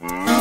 Mm-hmm.